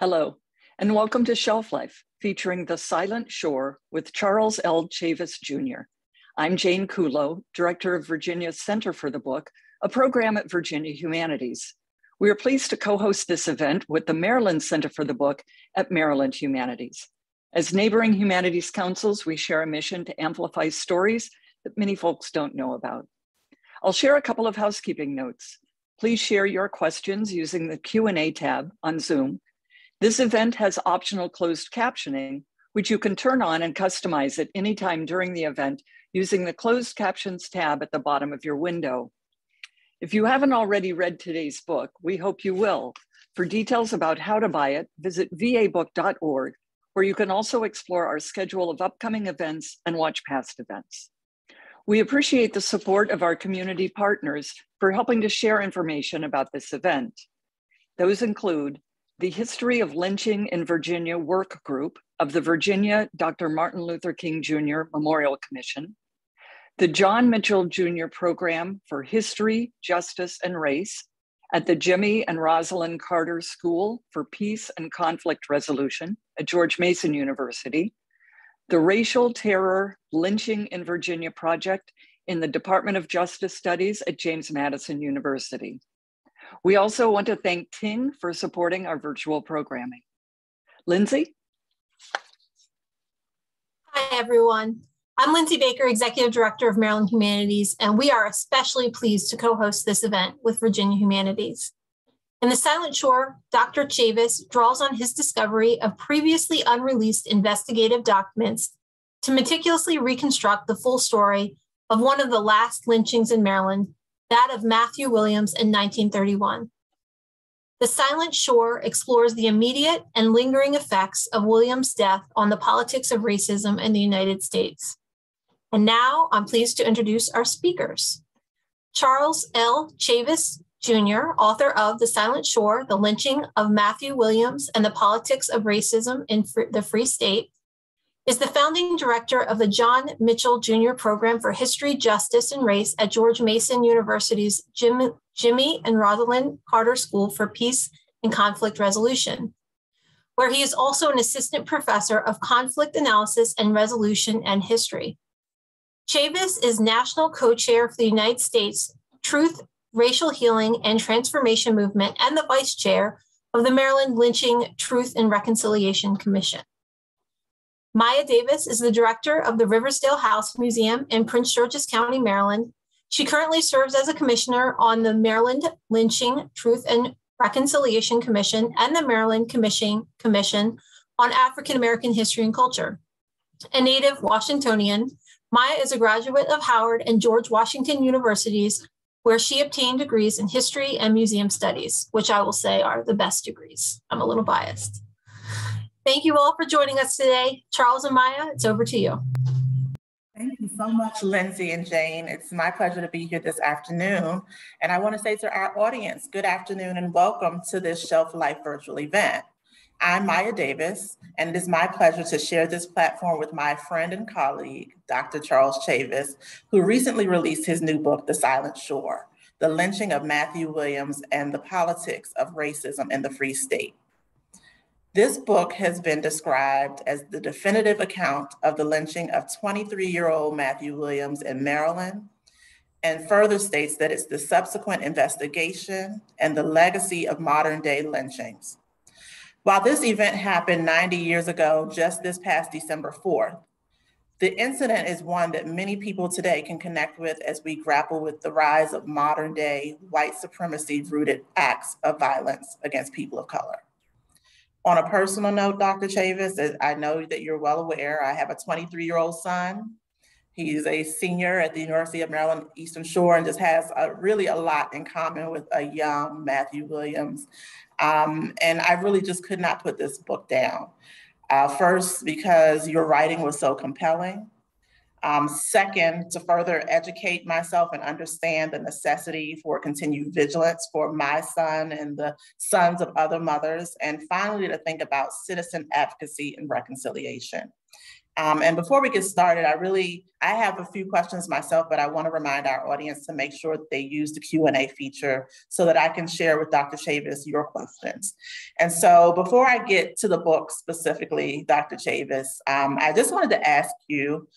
Hello, and welcome to Shelf Life, featuring The Silent Shore with Charles L. Chavis Jr. I'm Jane Kulow, Director of Virginia's Center for the Book, a program at Virginia Humanities. We are pleased to co-host this event with the Maryland Center for the Book at Maryland Humanities. As neighboring humanities councils, we share a mission to amplify stories that many folks don't know about. I'll share a couple of housekeeping notes. Please share your questions using the Q&A tab on Zoom this event has optional closed captioning, which you can turn on and customize at any time during the event using the closed captions tab at the bottom of your window. If you haven't already read today's book, we hope you will. For details about how to buy it, visit vabook.org, where you can also explore our schedule of upcoming events and watch past events. We appreciate the support of our community partners for helping to share information about this event. Those include the History of Lynching in Virginia Work Group of the Virginia Dr. Martin Luther King Jr. Memorial Commission, the John Mitchell Jr. Program for History, Justice, and Race at the Jimmy and Rosalynn Carter School for Peace and Conflict Resolution at George Mason University, the Racial Terror Lynching in Virginia Project in the Department of Justice Studies at James Madison University. We also want to thank Ting for supporting our virtual programming. Lindsay? Hi, everyone. I'm Lindsay Baker, Executive Director of Maryland Humanities, and we are especially pleased to co-host this event with Virginia Humanities. In The Silent Shore, Dr. Chavis draws on his discovery of previously unreleased investigative documents to meticulously reconstruct the full story of one of the last lynchings in Maryland that of Matthew Williams in 1931. The Silent Shore explores the immediate and lingering effects of Williams' death on the politics of racism in the United States. And now I'm pleased to introduce our speakers. Charles L. Chavis Jr., author of The Silent Shore, The Lynching of Matthew Williams and the Politics of Racism in the Free State, is the founding director of the John Mitchell Jr. Program for History, Justice, and Race at George Mason University's Jim, Jimmy and Rosalynn Carter School for Peace and Conflict Resolution, where he is also an assistant professor of conflict analysis and resolution and history. Chavis is national co-chair for the United States Truth, Racial Healing, and Transformation Movement and the vice chair of the Maryland Lynching Truth and Reconciliation Commission. Maya Davis is the director of the Riversdale House Museum in Prince George's County, Maryland. She currently serves as a commissioner on the Maryland Lynching Truth and Reconciliation Commission and the Maryland Commission, Commission on African American History and Culture. A native Washingtonian, Maya is a graduate of Howard and George Washington Universities, where she obtained degrees in history and museum studies, which I will say are the best degrees. I'm a little biased. Thank you all for joining us today. Charles and Maya, it's over to you. Thank you so much, Lindsay and Jane. It's my pleasure to be here this afternoon. And I want to say to our audience, good afternoon and welcome to this Shelf Life virtual event. I'm Maya Davis, and it is my pleasure to share this platform with my friend and colleague, Dr. Charles Chavis, who recently released his new book, The Silent Shore, The Lynching of Matthew Williams and the Politics of Racism in the Free State. This book has been described as the definitive account of the lynching of 23 year old Matthew Williams in Maryland, and further states that it's the subsequent investigation and the legacy of modern day lynchings. While this event happened 90 years ago, just this past December 4th, the incident is one that many people today can connect with as we grapple with the rise of modern day white supremacy rooted acts of violence against people of color. On a personal note, Dr. Chavis, I know that you're well aware, I have a 23 year old son. He's a senior at the University of Maryland Eastern Shore and just has a, really a lot in common with a young Matthew Williams. Um, and I really just could not put this book down. Uh, first, because your writing was so compelling. Um, second, to further educate myself and understand the necessity for continued vigilance for my son and the sons of other mothers. And finally, to think about citizen advocacy and reconciliation. Um, and before we get started, I really, I have a few questions myself, but I want to remind our audience to make sure that they use the Q&A feature so that I can share with Dr. Chavis your questions. And so before I get to the book specifically, Dr. Chavis, um, I just wanted to ask you,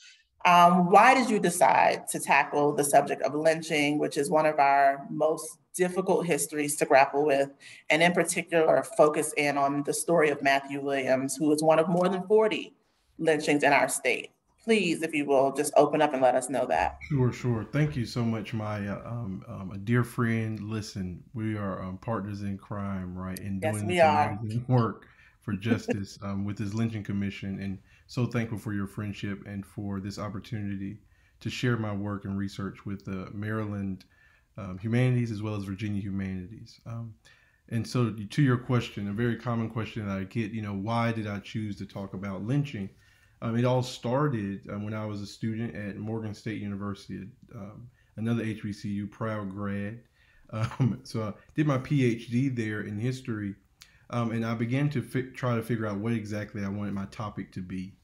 um, why did you decide to tackle the subject of lynching, which is one of our most difficult histories to grapple with, and in particular, focus in on the story of Matthew Williams, who is one of more than 40 lynchings in our state? Please, if you will, just open up and let us know that. Sure, sure. Thank you so much, Maya. Um, um, a dear friend, listen, we are um, partners in crime, right? Yes, doing we this are. work for justice um, with this lynching commission. And so thankful for your friendship and for this opportunity to share my work and research with the Maryland um, Humanities as well as Virginia Humanities. Um, and so, to your question, a very common question that I get, you know, why did I choose to talk about lynching? Um, it all started um, when I was a student at Morgan State University, um, another HBCU, proud grad. Um, so I did my PhD there in history, and I began to fi- try to figure out what exactly I wanted my topic to be.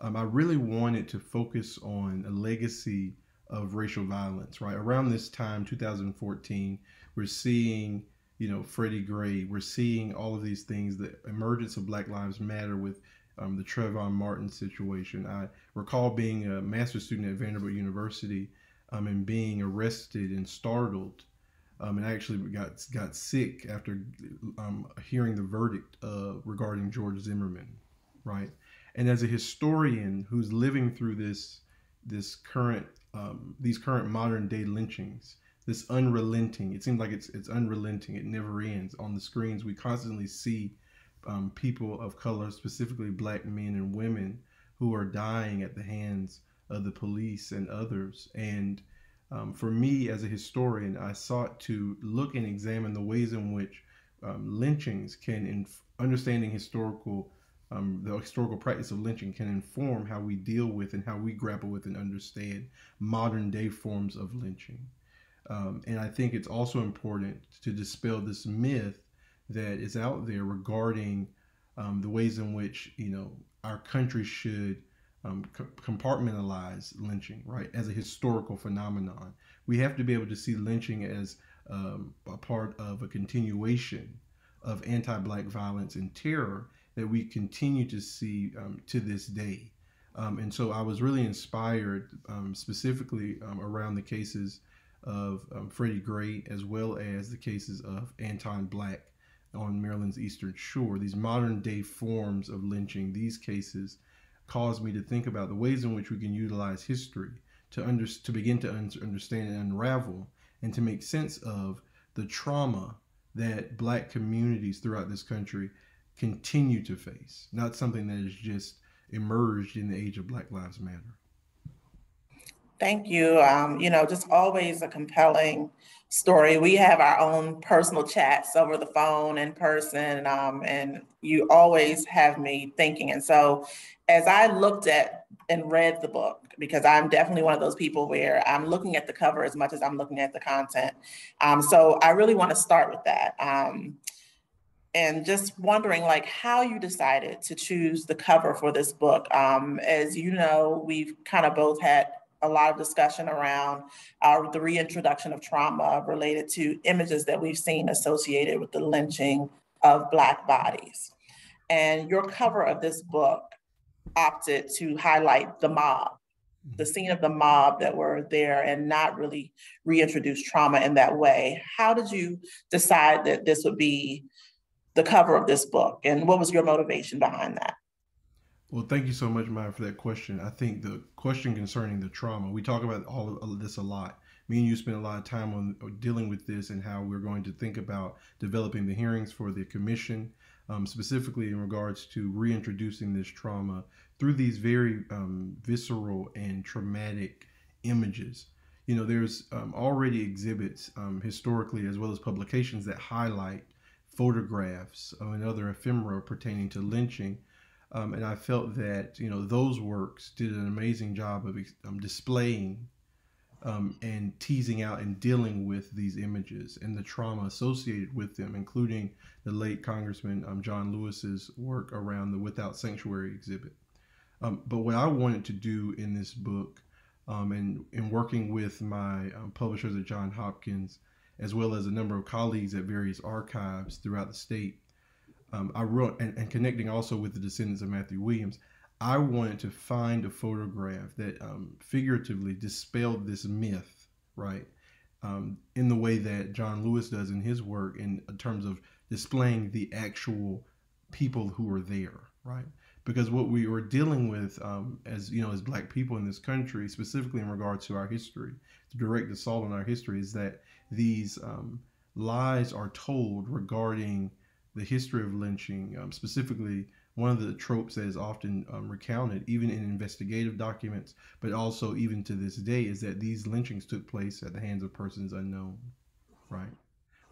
Um, I really wanted to focus on a legacy of racial violence. Right around this time, 2014, we're seeing, you know, Freddie Gray. We're seeing all of these things. The emergence of Black Lives Matter with um, the Trayvon Martin situation. I recall being a master's student at Vanderbilt University um, and being arrested and startled. Um, and I actually got got sick after um, hearing the verdict uh, regarding George Zimmerman, right? And as a historian who's living through this this current um, these current modern day lynchings, this unrelenting, it seems like it's it's unrelenting. It never ends. On the screens, we constantly see um, people of color, specifically black men and women, who are dying at the hands of the police and others. And um, for me, as a historian, I sought to look and examine the ways in which um, lynchings can, inf- understanding historical, um, the historical practice of lynching can inform how we deal with and how we grapple with and understand modern day forms of lynching. Um, and I think it's also important to dispel this myth that is out there regarding um, the ways in which you know our country should um, co- compartmentalize lynching, right, as a historical phenomenon. We have to be able to see lynching as um, a part of a continuation of anti-black violence and terror that we continue to see um, to this day. Um, and so I was really inspired, um, specifically around the cases of Freddie Gray, as well as the cases of Anton Black on Maryland's Eastern Shore, these modern day forms of lynching, these cases caused me to think about the ways in which we can utilize history to under, to begin to un- understand and unravel and to make sense of the trauma that black communities throughout this country continue to face, not something that is just emerged in the age of Black Lives Matter. Thank you. Um, you know, just always a compelling story. We have our own personal chats over the phone in person, um, and you always have me thinking. And so, as I looked at and read the book, because I'm definitely one of those people where I'm looking at the cover as much as I'm looking at the content. Um, so, I really want to start with that. Um, and just wondering like how you decided to choose the cover for this book. Um, as you know, we've kind of both had a lot of discussion around uh, the reintroduction of trauma related to images that we've seen associated with the lynching of Black bodies. And your cover of this book opted to highlight the mob, the mm-hmm. scene of the mob that were there and not really reintroduce trauma in that way. How did you decide that this would be the cover of this book? And what was your motivation behind that? Well, thank you so much, Maya, for that question. I think the question concerning the trauma, we talk about all of this a lot. Me and you spent a lot of time on uh, dealing with this and how we're going to think about developing the hearings for the commission, um, specifically in regards to reintroducing this trauma through these very um, visceral and traumatic images. You know, there's um, already exhibits um, historically as well as publications that highlight photographs and other ephemera pertaining to lynching um, and I felt that you know those works did an amazing job of um, displaying um, and teasing out and dealing with these images and the trauma associated with them, including the late Congressman um, John Lewis's work around the Without Sanctuary exhibit. Um, but what I wanted to do in this book, um, and in working with my publishers at John Hopkins, as well as a number of colleagues at various archives throughout the state, um, I wrote and, and, connecting also with the descendants of Matthew Williams. I wanted to find a photograph that um, figuratively dispelled this myth, right? Um, in the way that John Lewis does in his work, in terms of displaying the actual people who are there, right? Because what we are dealing with, um, as you know, as Black people in this country, specifically in regards to our history, the direct assault on our history, is that these um, lies are told regarding the history of lynching, um, specifically one of the tropes that is often um, recounted, even in investigative documents, but also even to this day, is that these lynchings took place at the hands of persons unknown, right?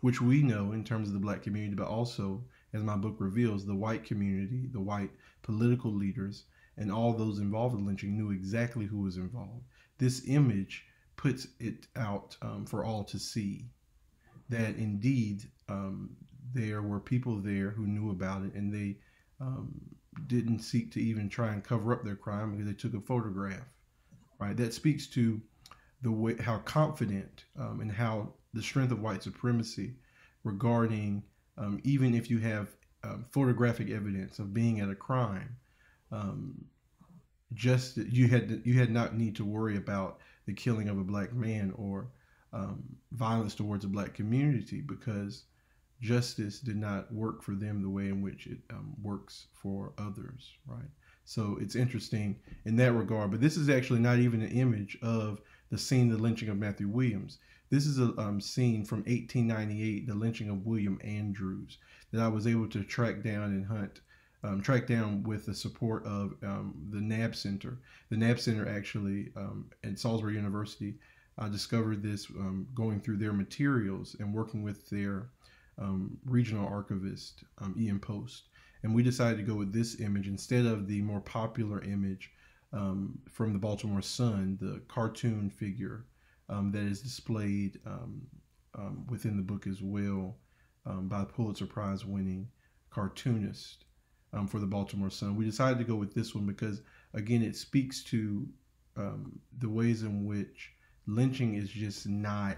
Which we know in terms of the black community, but also, as my book reveals, the white community, the white political leaders, and all those involved in lynching knew exactly who was involved. This image puts it out um, for all to see that indeed um, there were people there who knew about it and they um, didn't seek to even try and cover up their crime because they took a photograph, right? That speaks to the way how confident um, and how the strength of white supremacy regarding um, even if you have um, photographic evidence of being at a crime, just you had you had not need to worry about the killing of a black man or um, violence towards a black community because justice did not work for them the way in which it um, works for others, right? So it's interesting in that regard. But this is actually not even an image of the scene, the lynching of Matthew Williams. This is a um, scene from 1898, the lynching of William Andrews, that I was able to track down and hunt, um, track down with the support of um, the Nabb Center. The Nabb Center actually um, at Salisbury University I discovered this um, going through their materials and working with their um, regional archivist, um, Ian Post. And we decided to go with this image instead of the more popular image from the Baltimore Sun, the cartoon figure that is displayed within the book as well by the Pulitzer Prize winning cartoonist for the Baltimore Sun. We decided to go with this one because, again, it speaks to the ways in which lynching is just not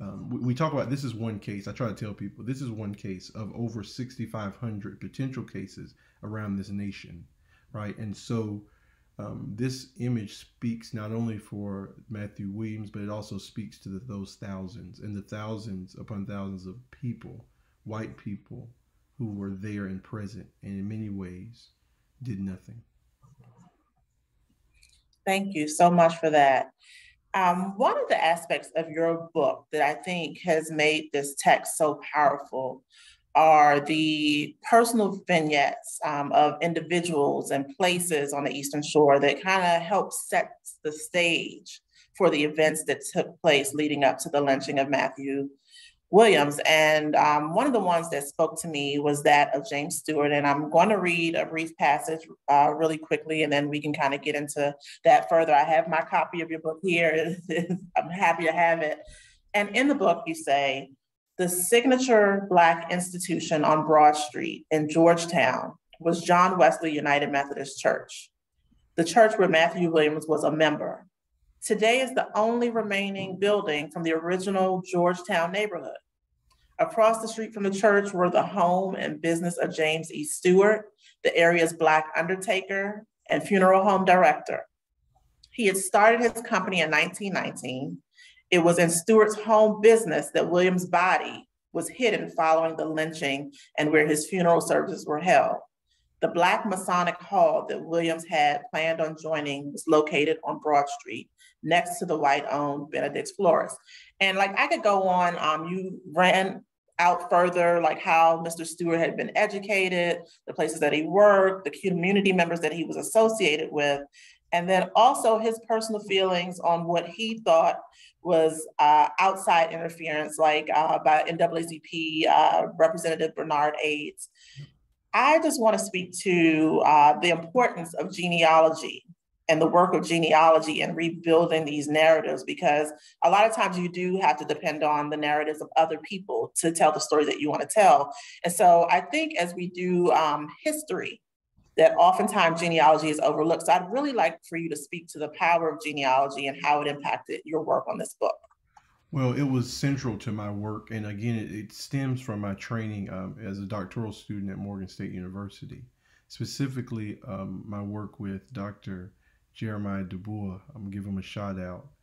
um, we, we, talk about this is one case. I try to tell people this is one case of over 6,500 potential cases around this nation, right? And so um, this image speaks not only for Matthew Williams, but it also speaks to the, those thousands and the thousands upon thousands of people, white people, who were there and present, and in many ways did nothing. Thank you so much for that. Um, one of the aspects of your book that I think has made this text so powerful are the personal vignettes um, of individuals and places on the Eastern Shore that kind of help set the stage for the events that took place leading up to the lynching of Matthew Williams. And um, one of the ones that spoke to me was that of James Stewart. And I'm going to read a brief passage uh, really quickly, and then we can kind of get into that further. I have my copy of your book here. I'm happy to have it. And in the book, you say, the signature Black institution on Broad Street in Georgetown was John Wesley United Methodist Church, the church where Matthew Williams was a member Today is the only remaining building from the original Georgetown neighborhood. Across the street from the church were the home and business of James E. Stewart, the area's Black undertaker and funeral home director. He had started his company in 1919. It was in Stewart's home business that Williams' body was hidden following the lynching and where his funeral services were held. The Black Masonic Hall that Williams had planned on joining was located on Broad Street next to the white owned Benedict's Florist. And like I could go on, um, you ran out further, like how Mr. Stewart had been educated, the places that he worked, the community members that he was associated with, and then also his personal feelings on what he thought was uh, outside interference, like uh, by NAACP uh, Representative Bernard Ades. I just want to speak to uh, the importance of genealogy and the work of genealogy and rebuilding these narratives because a lot of times you do have to depend on the narratives of other people to tell the story that you want to tell. And so I think as we do um, history, that oftentimes genealogy is overlooked. So I'd really like for you to speak to the power of genealogy and how it impacted your work on this book. Well, it was central to my work. And again, it, it stems from my training um, as a doctoral student at Morgan State University, specifically um, my work with Dr. Jeremiah Dibua. I'm to give him a shout out.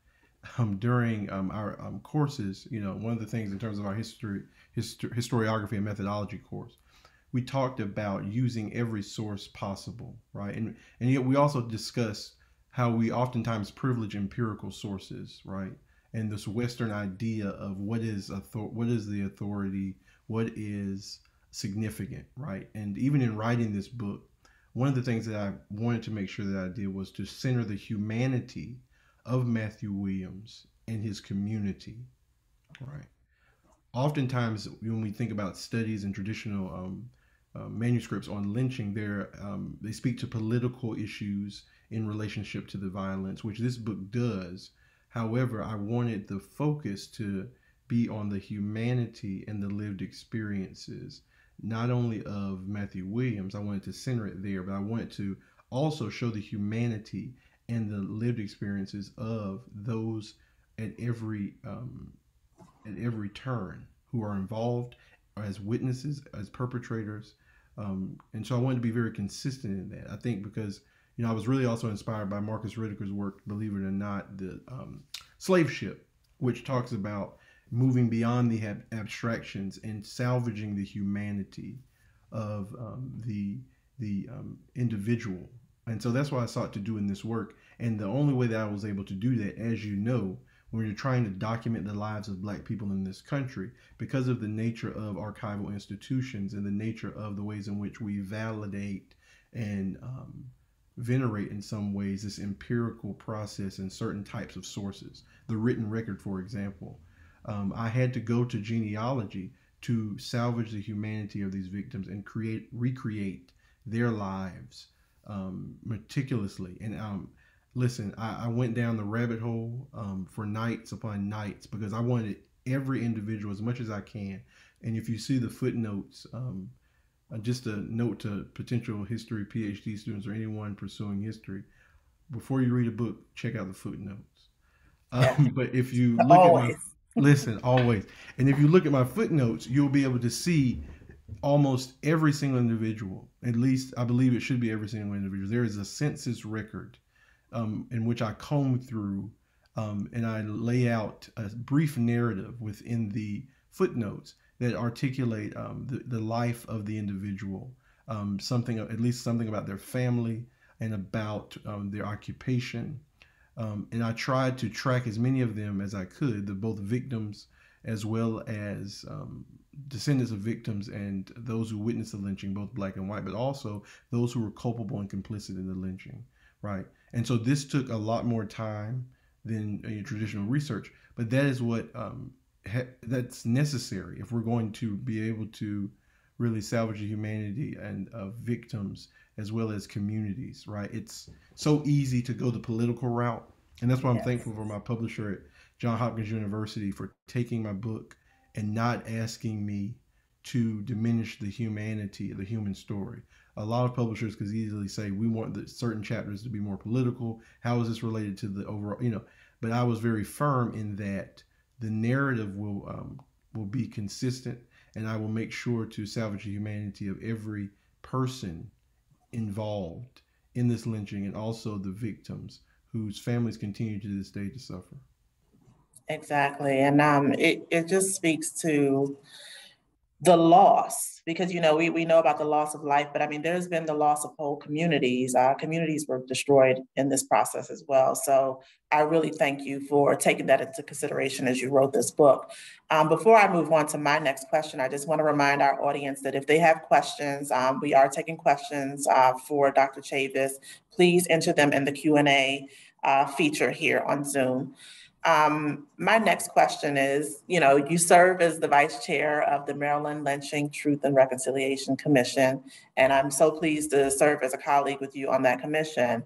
Um, during um, our um, courses, you know, one of the things in terms of our history, histor- historiography and methodology course, we talked about using every source possible, right? And and yet we also discussed how we oftentimes privilege empirical sources, right? And this Western idea of what is author- what is the authority, what is significant, right? And even in writing this book, one of the things that I wanted to make sure that I did was to center the humanity of Matthew Williams and his community, right? Oftentimes, when we think about studies and traditional um, uh, manuscripts on lynching, there um, they speak to political issues in relationship to the violence, which this book does. However, I wanted the focus to be on the humanity and the lived experiences, not only of Matthew Williams. I wanted to center it there, but I wanted to also show the humanity and the lived experiences of those at every um, at every turn who are involved as witnesses, as perpetrators, um, and so I wanted to be very consistent in that. I think because you know I was really also inspired by Marcus Rediker's work, believe it or not, the um, slave ship, which talks about moving beyond the ab- abstractions and salvaging the humanity of um, the the um, individual. And so that's what I sought to do in this work. And the only way that I was able to do that, as you know, when you're trying to document the lives of black people in this country because of the nature of archival institutions and the nature of the ways in which we validate and um, venerate in some ways this empirical process in certain types of sources the written record for example um, i had to go to genealogy to salvage the humanity of these victims and create recreate their lives um, meticulously and um, listen, I, I went down the rabbit hole um, for nights upon nights because I wanted every individual as much as I can. And if you see the footnotes, um, uh, just a note to potential history PhD students or anyone pursuing history, before you read a book, check out the footnotes. Um, but if you look always. at my, listen, always. And if you look at my footnotes, you'll be able to see almost every single individual. At least I believe it should be every single individual. There is a census record um, in which I comb through um, and I lay out a brief narrative within the footnotes that articulate um, the, the life of the individual, um, something at least something about their family and about um, their occupation. Um, and I tried to track as many of them as I could, the both victims as well as descendants of victims and those who witnessed the lynching, both black and white, but also those who were culpable and complicit in the lynching, right? And so this took a lot more time than uh, traditional research, but that is what um, ha- that's necessary if we're going to be able to really salvage the humanity and uh, victims as well as communities. Right? It's so easy to go the political route, and that's why I'm yes. thankful for my publisher at Johns Hopkins University for taking my book and not asking me to diminish the humanity, of the human story a lot of publishers could easily say we want the certain chapters to be more political. How is this related to the overall? You know, but I was very firm in that the narrative will um, will be consistent, and I will make sure to salvage the humanity of every person involved in this lynching, and also the victims whose families continue to this day to suffer. Exactly, and um, it it just speaks to the loss because you know we, we know about the loss of life but i mean there's been the loss of whole communities. Uh, communities were destroyed in this process as well. So i really thank you for taking that into consideration as you wrote this book. Um, before i move on to my next question i just want to remind our audience that if they have questions um, we are taking questions uh, for dr chavis. Please enter them in the q&a uh, feature here on zoom um, my next question is, you know, you serve as the vice chair of the Maryland Lynching Truth and Reconciliation Commission, and I'm so pleased to serve as a colleague with you on that commission.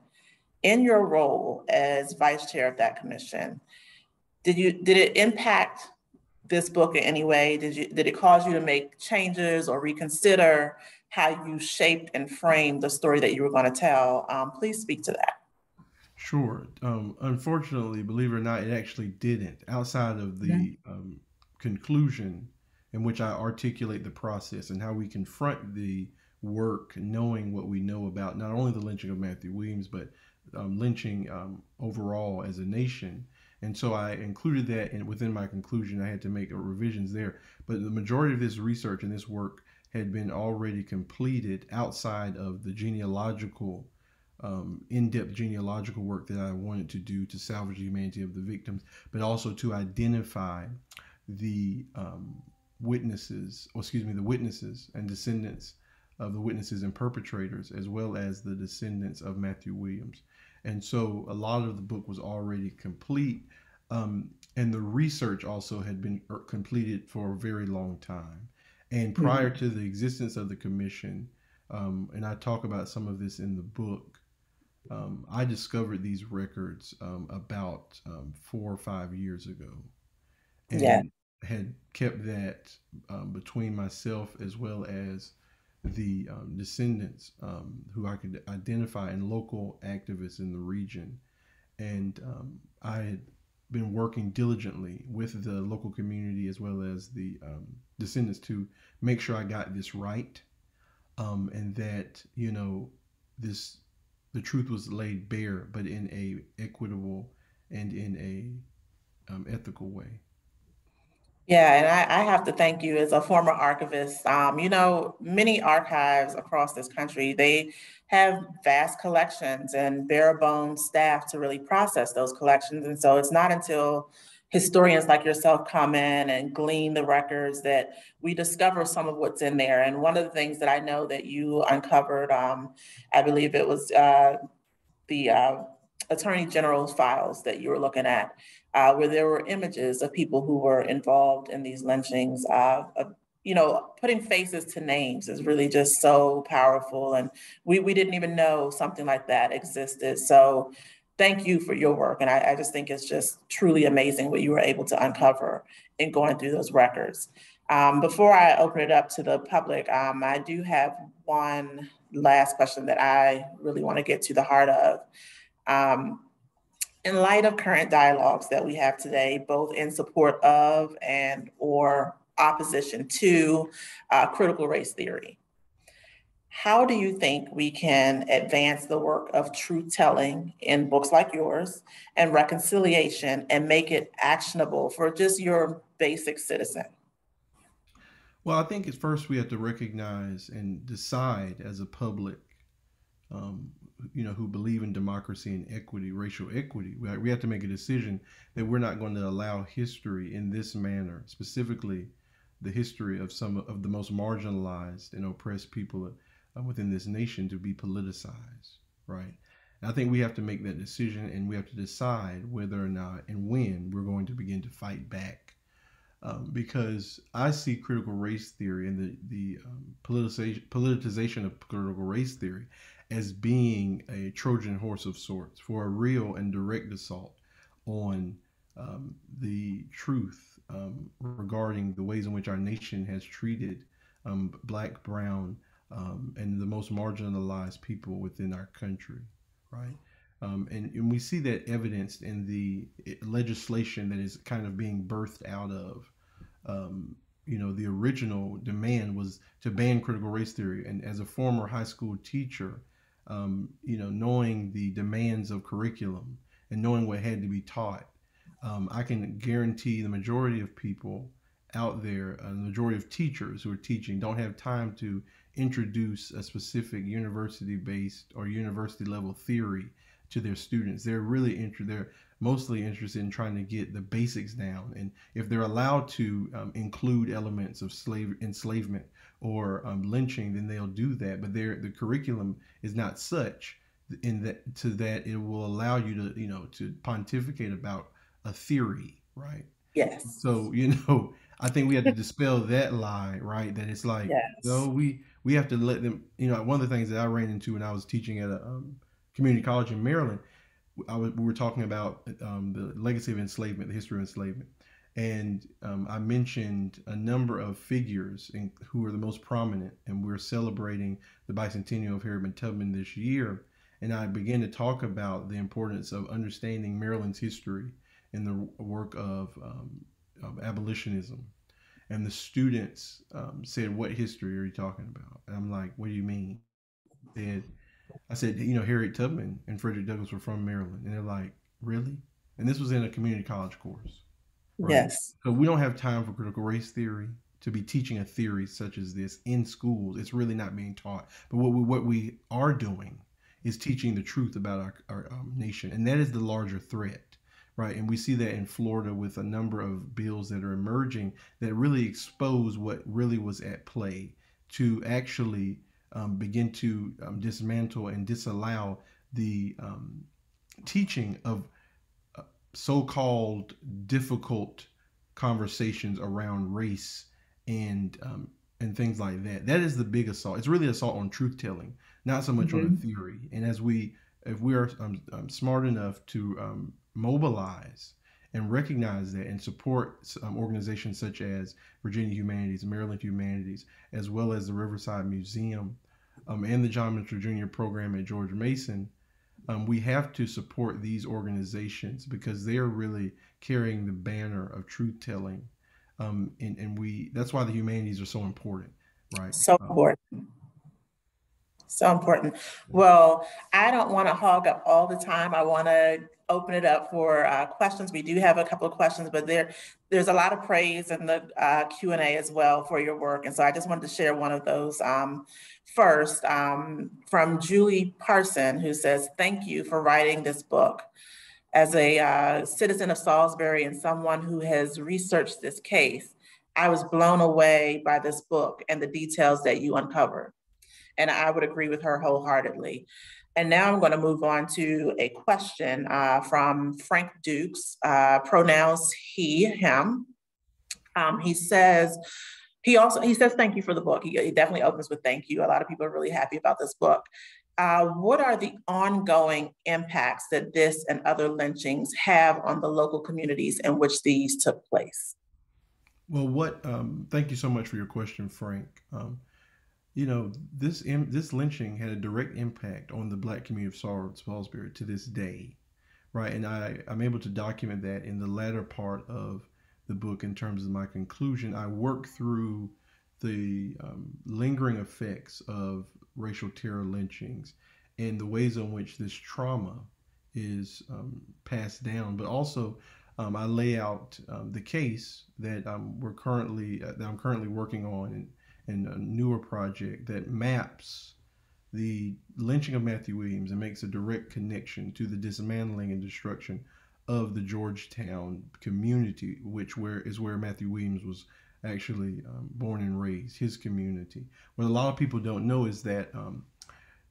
In your role as vice chair of that commission, did you did it impact this book in any way? Did you did it cause you to make changes or reconsider how you shaped and framed the story that you were going to tell. Um, please speak to that. Sure. Um, unfortunately, believe it or not, it actually didn't. Outside of the um, conclusion in which I articulate the process and how we confront the work, knowing what we know about not only the lynching of Matthew Williams, but um, lynching um, overall as a nation. And so I included that in, within my conclusion. I had to make revisions there. But the majority of this research and this work had been already completed outside of the genealogical um, in-depth genealogical work that I wanted to do to salvage the humanity of the victims, but also to identify the um, witnesses, or excuse me, the witnesses and descendants of the witnesses and perpetrators, as well as the descendants of Matthew Williams. And so a lot of the book was already complete. Um, and the research also had been er, completed for a very long time. And prior mm-hmm. to the existence of the commission, um, and I talk about some of this in the book, um, I discovered these records um, about um, four or five years ago, and yeah. had kept that um, between myself as well as the um, descendants um, who I could identify and local activists in the region, and I had been working diligently with the local community as well as the descendants to make sure I got this right, and that you know this the truth was laid bare, but in a equitable and in a um, ethical way. Yeah, and I, I, have to thank you as a former archivist. Um, you know, many archives across this country, they have vast collections and bare bones staff to really process those collections. And so it's not until historians like yourself come in and glean the records that we discover some of what's in there. And one of the things that I know that you uncovered, um, I believe it was uh, the uh, Attorney General's files that you were looking at, uh, where there were images of people who were involved in these lynchings. Uh, you know, putting faces to names is really just so powerful. And we, we didn't even know something like that existed. So thank you for your work. And I, I, just think it's just truly amazing what you were able to uncover in going through those records. Um, before I open it up to the public, um, I do have one last question that I really want to get to the heart of. Um, in light of current dialogues that we have today, both in support of and or opposition to uh, critical race theory, how do you think we can advance the work of truth telling in books like yours and reconciliation and make it actionable for just your basic citizen? Well, I think at first we have to recognize and decide as a public, um, you know, who believe in democracy and equity, racial equity. We, have to make a decision that we're not going to allow history in this manner, specifically the history of some of the most marginalized and oppressed people within this nation to be politicized, right? And I think we have to make that decision and we have to decide whether or not and when we're going to begin to fight back. Um, because I see critical race theory and the, the um, politicization, politicization of critical race theory as being a Trojan horse of sorts for a real and direct assault on um, the truth um, regarding the ways in which our nation has treated um, black, brown, um, and the most marginalized people within our country, right? Um, and, and we see that evidenced in the eh, legislation that is kind of being birthed out of. Um, you know, the original demand was to ban critical race theory. And as a former high school teacher, um, you know, knowing the demands of curriculum and knowing what had to be taught, um, I can guarantee the majority of people out there, uh, the majority of teachers who are teaching don't have time to introduce a specific university based or university level theory to their students. They're really interested, they're mostly interested in trying to get the basics down. And if they're allowed to um, include elements of slave enslavement or um, lynching, then they'll do that. But their the curriculum is not such in that to that it will allow you to you know to pontificate about a theory, right? Yes. So you know, I think we have to dispel that lie, right? That it's like, yes. no, we we have to let them. You know, one of the things that I ran into when I was teaching at a um, community college in Maryland, I was, we were talking about um, the legacy of enslavement, the history of enslavement, And um, I mentioned a number of figures in, who are the most prominent, and we're celebrating the bicentennial of Harriet Tubman this year. And I began to talk about the importance of understanding Maryland's history in the work of, um, of abolitionism. And the students um, said, "What history are you talking about?" And I'm like, "What do you mean?" And I said, "You know, Harriet Tubman and Frederick Douglass were from Maryland." And they're like, "Really?" And this was in a community college course. Right? Yes. So we don't have time for critical race theory to be teaching a theory such as this in schools. It's really not being taught. But what we, what we are doing is teaching the truth about our, our um, nation, and that is the larger threat right? And we see that in Florida with a number of bills that are emerging that really expose what really was at play to actually um, begin to um, dismantle and disallow the um, teaching of uh, so-called difficult conversations around race and um, and things like that. That is the big assault. It's really assault on truth telling, not so much mm-hmm. on a mm-hmm. theory. And as we, if we are um, um, smart enough to um, mobilize and recognize that and support um, organizations such as Virginia Humanities, Maryland Humanities, as well as the Riverside Museum um, and the John Mitchell Jr. program at George Mason, um, we have to support these organizations because they are really carrying the banner of truth telling. Um, and, and we that's why the humanities are so important, right? So um, important. So important. Well, I don't want to hog up all the time. I want to open it up for uh, questions. We do have a couple of questions, but there there's a lot of praise in the uh, Q&A as well for your work. And so I just wanted to share one of those um, first um, from Julie Parson, who says, thank you for writing this book. As a uh, citizen of Salisbury and someone who has researched this case, I was blown away by this book and the details that you uncovered. And I would agree with her wholeheartedly. And now I'm going to move on to a question uh, from Frank Dukes, uh, pronouns he, him. Um, he says, he also, he says, thank you for the book. He, he, definitely opens with thank you. A lot of people are really happy about this book. Uh, what are the ongoing impacts that this and other lynchings have on the local communities in which these took place? Well, what, um, thank you so much for your question, Frank. Um, you know, this this lynching had a direct impact on the black community of Salisbury to this day, right? And I I'm able to document that in the latter part of the book in terms of my conclusion. I work through the um, lingering effects of racial terror lynchings and the ways in which this trauma is um, passed down, but also um, I lay out um, the case that we're currently uh, that I'm currently working on and and a newer project that maps the lynching of Matthew Williams and makes a direct connection to the dismantling and destruction of the Georgetown community, which where is where Matthew Williams was actually um, born and raised, his community. What a lot of people don't know is that um,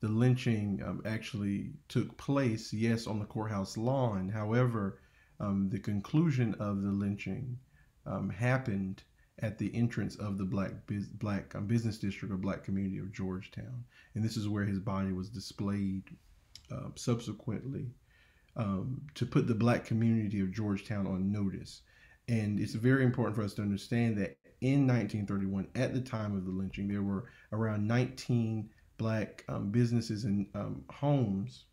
the lynching um, actually took place, yes, on the courthouse lawn. However, um, the conclusion of the lynching um, happened at the entrance of the black black um, business district or black community of Georgetown, and this is where his body was displayed uh, subsequently um, to put the black community of Georgetown on notice. And it's very important for us to understand that in 1931, at the time of the lynching, there were around 19 black um, businesses and um, homes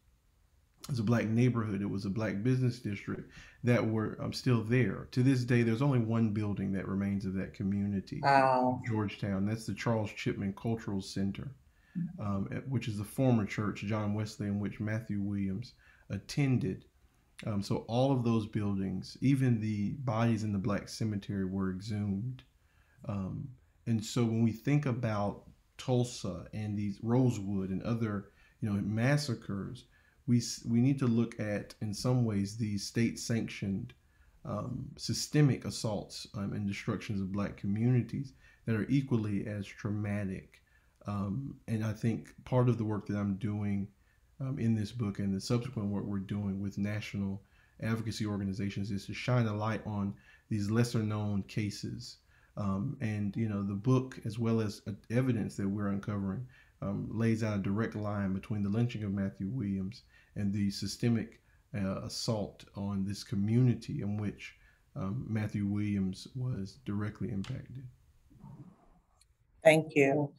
it was a black neighborhood. It was a black business district that were um, still there. To this day, there's only one building that remains of that community, wow. Georgetown. That's the Charles Chipman Cultural Center, um, which is the former church, John Wesley, in which Matthew Williams attended. Um, so all of those buildings, even the bodies in the black cemetery, were exhumed. Um, and so when we think about Tulsa and these Rosewood and other, you know, massacres we we need to look at in some ways these state sanctioned um, systemic assaults um, and destructions of black communities that are equally as traumatic. Um, and I think part of the work that I'm doing um, in this book and the subsequent work we're doing with national advocacy organizations is to shine a light on these lesser known cases. Um, and you know the book as well as uh, evidence that we're uncovering um, lays out a direct line between the lynching of Matthew Williams and the systemic uh, assault on this community in which um, Matthew Williams was directly impacted. Thank you.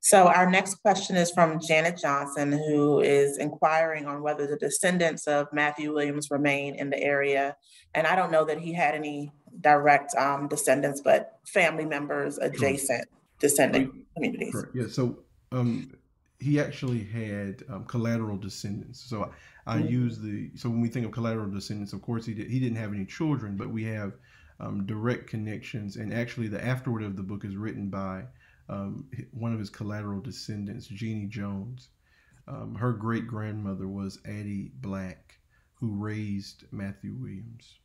So our next question is from Janet Johnson, who is inquiring on whether the descendants of Matthew Williams remain in the area. And I don't know that he had any direct um, descendants, but family members adjacent descendant communities. Correct. Yeah. So um, he actually had um, collateral descendants. So I, I mm-hmm. use the so when we think of collateral descendants, of course he did, he didn't have any children, but we have um, direct connections. And actually, the afterword of the book is written by um, one of his collateral descendants, Jeannie Jones. Um, her great grandmother was Addie Black, who raised Matthew Williams.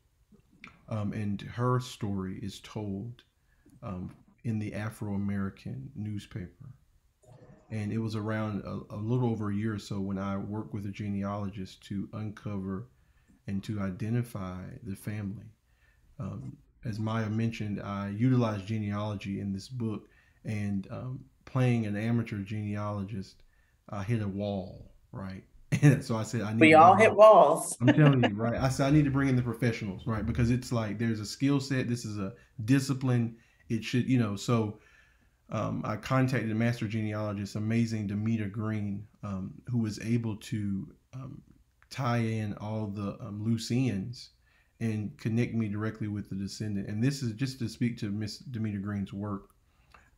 Um, and her story is told um, in the Afro American newspaper. And it was around a, a, little over a year or so when I worked with a genealogist to uncover and to identify the family. Um, as Maya mentioned, I utilized genealogy in this book and um, playing an amateur genealogist, I hit a wall, right? And so I said, I need. We all hit walls. I'm telling you, right? I said I need to bring in the professionals, right? Because it's like there's a skill set. This is a discipline. It should, you know. So um, I contacted a master genealogist, amazing Demeter Green, um, who was able to um, tie in all the um, ends and connect me directly with the descendant. And this is just to speak to Miss Demeter Green's work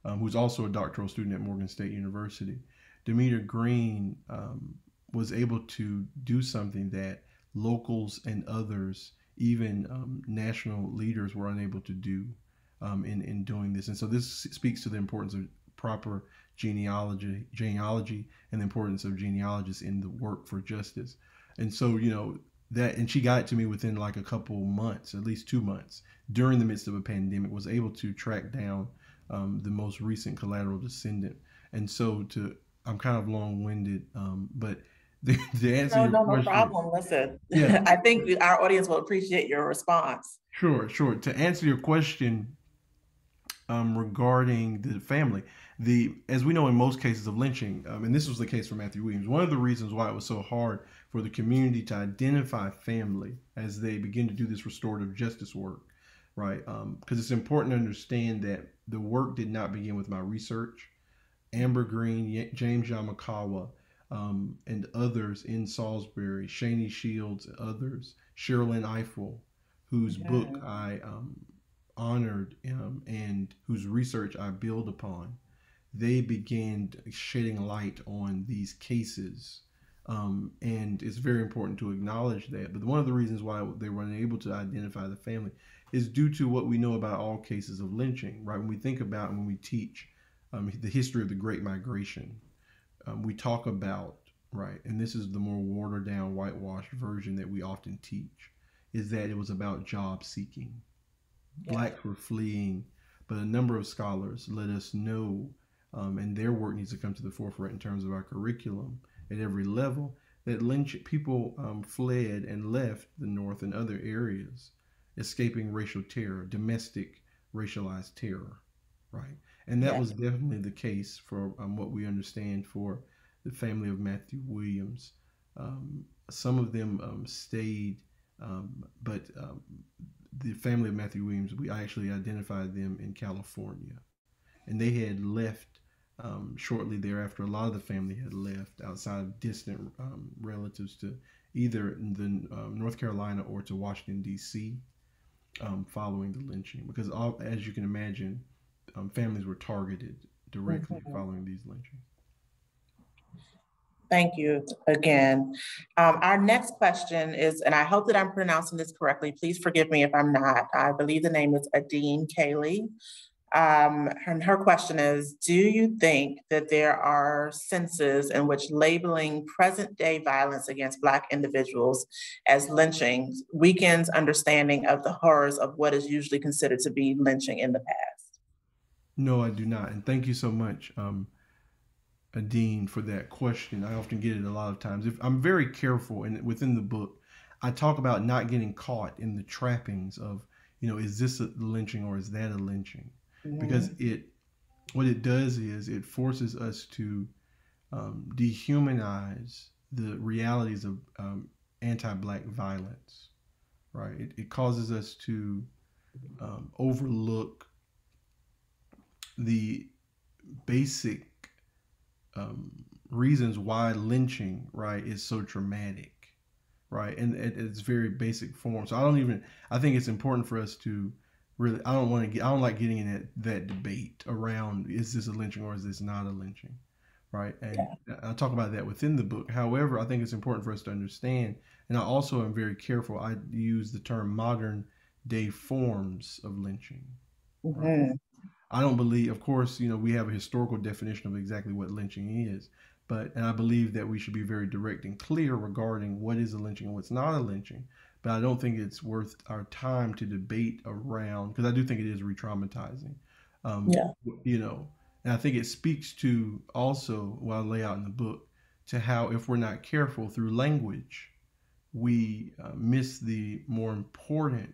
um, who's also a doctoral student at Morgan State University. Demeter Green um, was able to do something that locals and others, even national leaders, were unable to do um, in, in doing this. And so this speaks to the importance of proper genealogy, genealogy and the importance of genealogists in the work for justice. And so, you know, that and she got it to me within like a couple months, at least two months, during the midst of a pandemic, was able to track down um, the most recent collateral descendant. And so to I'm kind of long winded, um, but the, the answer no, no, no problem. Listen, yeah. I think our audience will appreciate your response. Sure, sure. To answer your question um, regarding the family, the as we know in most cases of lynching, um, and this was the case for Matthew Williams. One of the reasons why it was so hard for the community to identify family as they begin to do this restorative justice work right? Because um, it's important to understand that the work did not begin with my research. Amber Green, James Yamakawa, um, and others in Salisbury, Shani Shields, and others, Sherrilyn Ifill, whose yeah. book I um, honored and whose research I build upon, they began shedding light on these cases. Um, and it's very important to acknowledge that. But one of the reasons why they were unable to identify the family is due to what we know about all cases of lynching, right? When we think about when we teach um, the history of the Great Migration, um, we talk about, right, and this is the more watered down, whitewashed version that we often teach, is that it was about job seeking. Blacks were fleeing, but a number of scholars let us know, um, and their work needs to come to the forefront in terms of our curriculum at every level, that lynch people um, fled and left the North and other areas escaping racial terror, domestic racialized terror, right? And that yeah. was definitely the case for um, what we understand for the family of Matthew Williams. Um, some of them um, stayed, um, but um, the family of Matthew Williams, we actually identified them in California. And they had left um, shortly thereafter. A lot of the family had left outside of distant relatives to either the North Carolina or to Washington, D.C um, following the lynching because all, as you can imagine, um, families were targeted directly mm-hmm. following these lynchings. Thank you again. Um, our next question is, and I hope that I'm pronouncing this correctly. Please forgive me if I'm not. I believe the name is Adine Cayley. Um, and her question is Do you think that there are senses in which labeling present day violence against Black individuals as lynching weakens understanding of the horrors of what is usually considered to be lynching in the past? No, I do not. And thank you so much, um, Adine, for that question. I often get it a lot of times. If I'm very careful, and within the book, I talk about not getting caught in the trappings of, you know, is this a lynching or is that a lynching? mm-hmm. because it what it does is it forces us to um, dehumanize the realities of um, anti-black violence right it, it, causes us to um, overlook the basic um, reasons why lynching, right, is so dramatic, right, and at its very basic form. So I don't even. I think it's important for us to really. I don't want to get. I don't like getting in that that debate around is this a lynching or is this not a lynching, right? And yeah. I talk about that within the book. However, I think it's important for us to understand, and I also am very careful. I use the term modern day forms of lynching. Mm-hmm. I don't believe, of course, you know, we have a historical definition of exactly what lynching is, but and I believe that we should be very direct and clear regarding what is a lynching and what's not a lynching. But I don't think it's worth our time to debate around because I do think it is re-traumatizing. Um, yeah. You know, and I think it speaks to also what I lay out in the book to how if we're not careful through language, we uh, miss the more important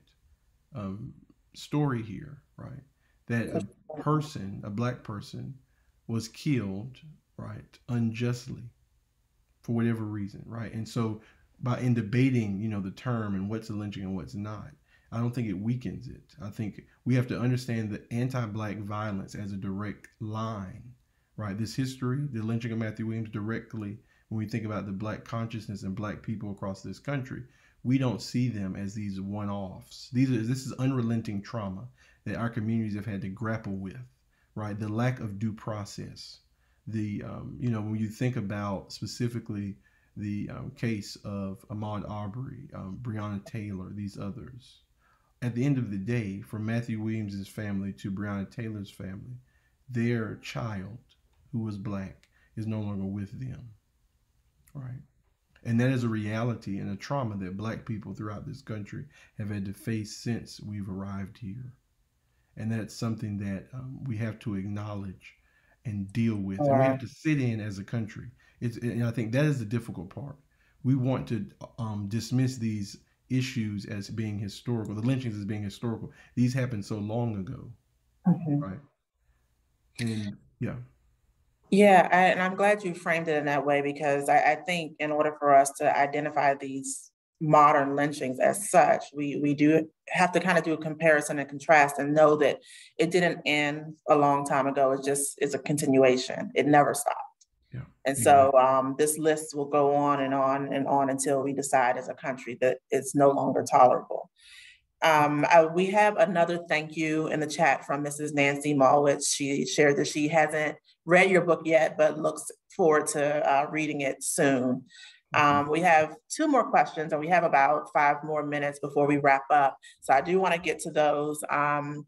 um, story here, right? That a person, a black person, was killed right, unjustly for whatever reason, right? And so by in debating, you know, the term and what's a lynching and what's not, I don't think it weakens it. I think we have to understand the anti-black violence as a direct line, right? This history, the lynching of Matthew Williams directly, when we think about the black consciousness and black people across this country, we don't see them as these one-offs. These are this is unrelenting trauma that our communities have had to grapple with, right? The lack of due process, the um, you know when you think about specifically the um, case of Ahmaud Arbery, um, Breonna Taylor, these others. At the end of the day, from Matthew Williams's family to Breonna Taylor's family, their child, who was black, is no longer with them. Right? And that is a reality and a trauma that black people throughout this country have had to face since we've arrived here. And that's something that um, we have to acknowledge and deal with. And we have to sit in as a country. It's, and I think that is the difficult part. We want to um, dismiss these issues as being historical, the lynchings as being historical. These happened so long ago, mm-hmm. right? And yeah. Yeah, I, and I'm glad you framed it in that way because I, I think in order for us to identify these modern lynchings as such. We we do have to kind of do a comparison and contrast and know that it didn't end a long time ago. It just is a continuation. It never stopped. Yeah. And so um, this list will go on and on and on until we decide as a country that it's no longer tolerable. Um, I, we have another thank you in the chat from Mrs. Nancy Malwitz. She shared that she hasn't read your book yet, but looks forward to uh, reading it soon. Mm-hmm. Um, we have two more questions and we have about five more minutes before we wrap up. So I do want to get to those. Um,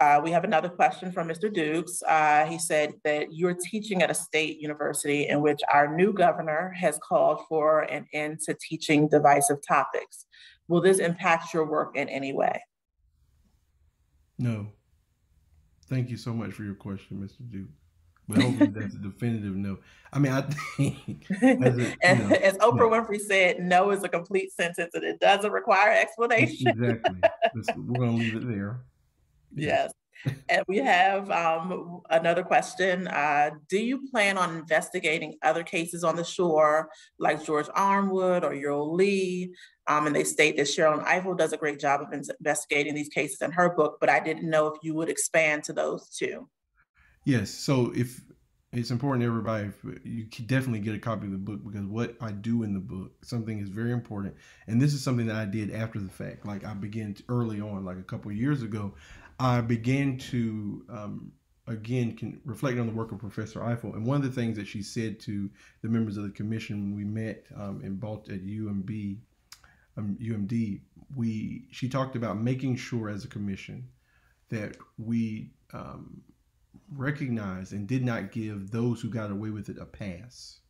uh, we have another question from Mr. Dukes. Uh, he said that you're teaching at a state university in which our new governor has called for an end to teaching divisive topics. Will this impact your work in any way? No. Thank you so much for your question, Mr. Dukes. But hopefully that's a definitive no. I mean, I think as, a, as, know, as Oprah no. Winfrey said, no is a complete sentence and it doesn't require explanation. exactly. we're going to leave it there. Yes. and we have um, another question. Uh, do you plan on investigating other cases on the shore, like George Armwood or Euel Lee? Um, and they state that Sherrilyn Ifill does a great job of investigating these cases in her book, but I didn't know if you would expand to those too. Yes. So if it's important everybody, you can definitely get a copy of the book because what I do in the book, something is very important. And this is something that I did after the fact. Like I began early on, like a couple years ago, I began to um, again can reflect on the work of Professor Ifill. And one of the things that she said to the members of the commission when we met um, in Balt at UMB, um, UMD, we she talked about making sure as a commission that we um, recognized and did not give those who got away with it a pass.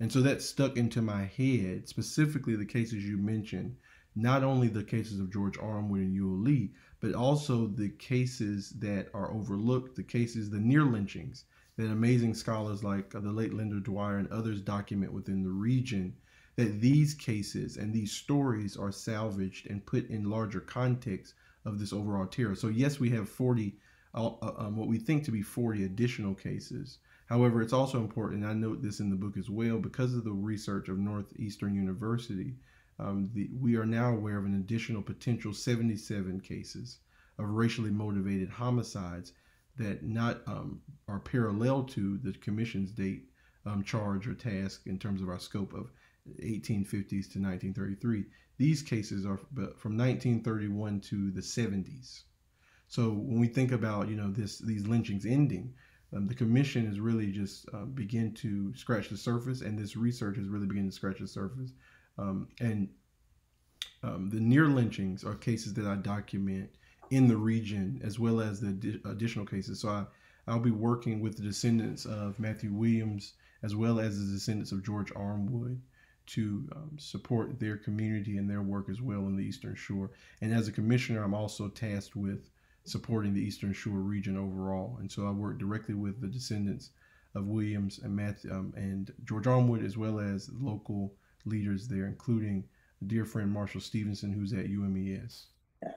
And so that stuck into my head, specifically the cases you mentioned, not only the cases of George Armwood and Euel Lee, but also the cases that are overlooked, the cases, the near lynchings that amazing scholars like uh, the late Linda Duyer and others document within the region, that these cases and these stories are salvaged and put in larger context of this overall terror. So yes, we have 40 uh, um, what we think to be 40 additional cases. However, it's also important, I note this in the book as well, because of the research of Northeastern University, um, the, we are now aware of an additional potential 77 cases of racially motivated homicides that not um, are parallel to the commission's date um, charge or task in terms of our scope of 1850s to 1933. These cases are from 1931 to the 70s. So when we think about you know this these lynchings ending, um, the commission is really just uh, begin to scratch the surface, and this research is really beginning to scratch the surface. Um, and um, the near lynchings are cases that I document in the region as well as the di- additional cases. So I, I'll be working with the descendants of Matthew Williams as well as the descendants of George Armwood to um, support their community and their work as well in the Eastern Shore. And as a commissioner, I'm also tasked with supporting the Eastern Shore region overall. And so I work directly with the descendants of Williams and Matthew, um, and George Armwood, as well as local leaders there, including dear friend Marshall Stevenson, who's at UMES. Yes.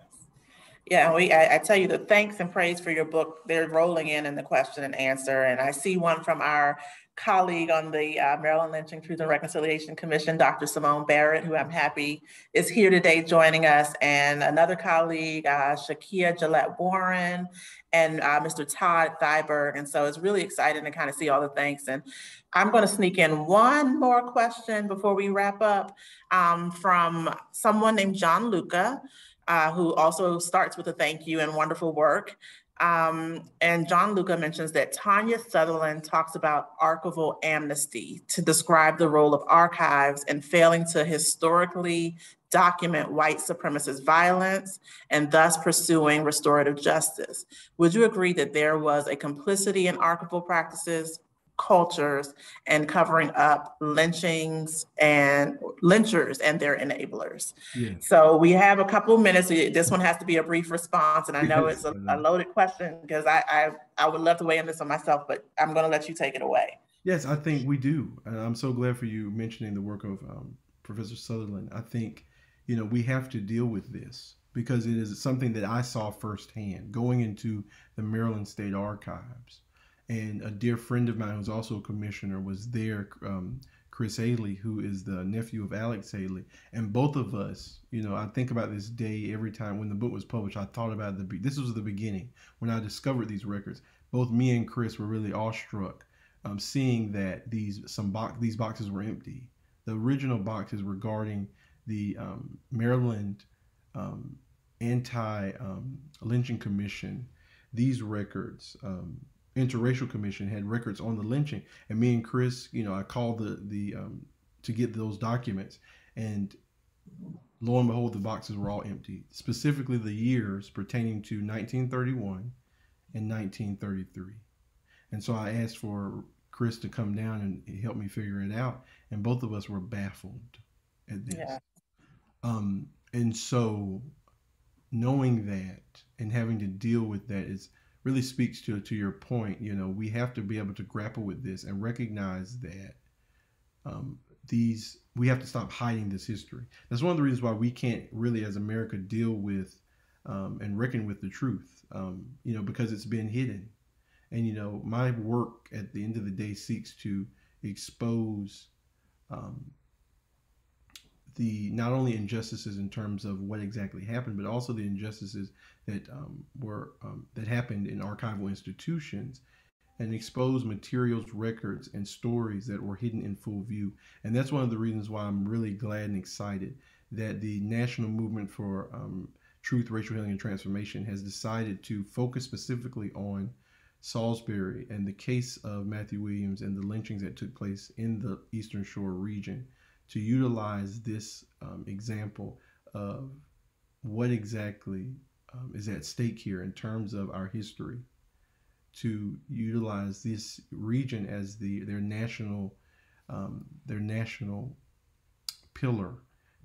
Yeah, we I, I, tell you the thanks and praise for your book. They're rolling in in the question and answer, and I see one from our colleague on the uh, Maryland Lynching Truth and Reconciliation Commission, Dr. Simone Barrett, who I'm happy is here today joining us, and another colleague, uh, Shakia Gillette Warren, and uh, Mr. Todd Thyberg. And so it's really exciting to kind of see all the thanks. And I'm going to sneak in one more question before we wrap up um, from someone named John Luca. Uh, who also starts with a thank you and wonderful work. Um, and John Luca mentions that Tonia Sutherland talks about archival amnesty to describe the role of archives in failing to historically document white supremacist violence and thus pursuing restorative justice. Would you agree that there was a complicity in archival practices cultures and covering up lynchings and lynchers and their enablers. Yeah. So we have a couple of minutes. This one has to be a brief response, and I know it's a, a loaded question because I, I I would love to weigh in this on myself, but I'm going to let you take it away. Yes, I think we do, and I'm so glad for you mentioning the work of um, Professor Sutherland. I think you know we have to deal with this because it is something that I saw firsthand going into the Maryland State Archives and a dear friend of mine who's also a commissioner was there um, chris haley who is the nephew of alex haley. And both of us you know i think about this day every time when the book was published i thought about the this was the beginning when i discovered these records. Both me and chris were really awestruck um, seeing that these some box these boxes were empty. The original boxes regarding the um, maryland um, anti um, lynching commission these records um, interracial commission had records on the lynching and me and chris you know i called the the um, to get those documents and lo and behold the boxes were all empty specifically the years pertaining to 1931 and 1933 and so i asked for chris to come down and help me figure it out and both of us were baffled at this yeah. um, and so knowing that and having to deal with that is really speaks to to your point. You know, we have to be able to grapple with this and recognize that um, these we have to stop hiding this history. That's one of the reasons why we can't really, as America, deal with um, and reckon with the truth. Um, you know, because it's been hidden. And you know, my work at the end of the day seeks to expose um, the not only injustices in terms of what exactly happened, but also the injustices that um, were um, that happened in archival institutions, and expose materials, records, and stories that were hidden in full view. And that's one of the reasons why I'm really glad and excited that the National Movement for um, Truth, Racial Healing, and Transformation has decided to focus specifically on Salisbury and the case of Matthew Williams and the lynchings that took place in the Eastern Shore region to utilize this um, example of what exactly um, is at stake here in terms of our history to utilize this region as the their national um, their national pillar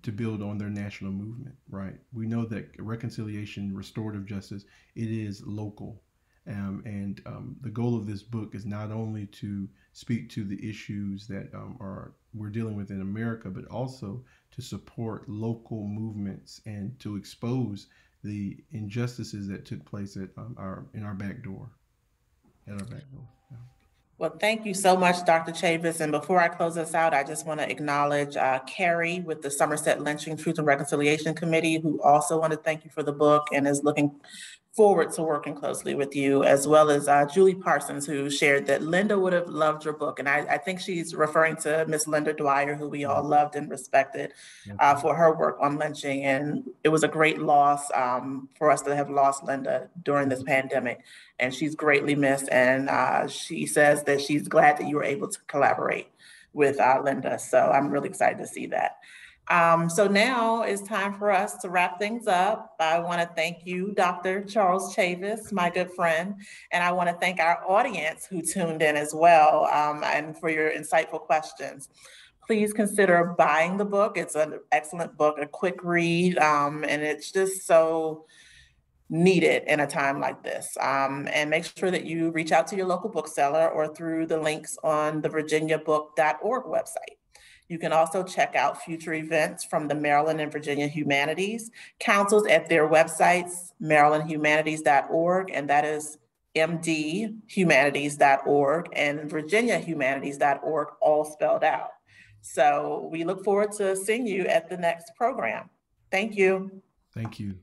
to build on their national movement right? We know that reconciliation restorative justice it is local. Um, and um, the goal of this book is not only to speak to the issues that um, are we're dealing with in America, but also to support local movements and to expose the injustices that took place at um, our in our back door, at our back door. Yeah. Well, thank you so much, Dr. Chavis. And before I close this out, I just want to acknowledge uh, Carrie with the Somerset Lynching Truth and Reconciliation Committee, who also want to thank you for the book and is looking forward to working closely with you, as well as uh, Julie Parsons, who shared that Linda would have loved your book. And I, I think she's referring to Miss Linda Duyer, who we all loved and respected uh, for her work on lynching. And it was a great loss um, for us to have lost Linda during this pandemic. And she's greatly missed. And uh, she says that she's glad that you were able to collaborate with uh, Linda. So I'm really excited to see that. Um, so now it's time for us to wrap things up. I want to thank you, Dr. Charles Chavis, my good friend, and I want to thank our audience who tuned in as well um, and for your insightful questions. Please consider buying the book. It's an excellent book, a quick read, um, and it's just so needed in a time like this. Um, and make sure that you reach out to your local bookseller or through the links on the virginiabook.org website. You can also check out future events from the Maryland and Virginia Humanities Councils at their websites, marylandhumanities.org, and that is mdhumanities.org and virginiahumanities.org, all spelled out. So we look forward to seeing you at the next program. Thank you. Thank you.